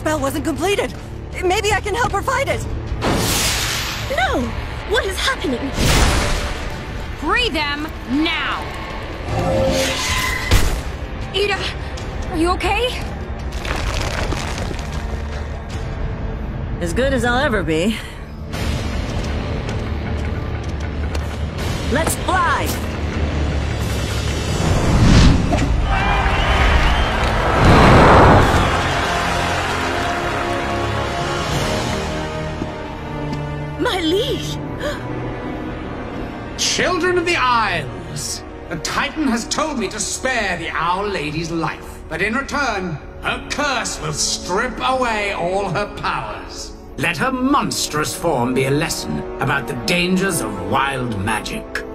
spell wasn't completed. Maybe I can help her fight it. No! What is happening? Free them now! Eda, are you okay? As good as I'll ever be. Let's fly! My liege! Children of the Isles, the Titan has told me to spare the Owl Lady's life, but in return, her curse will strip away all her powers. Let her monstrous form be a lesson about the dangers of wild magic.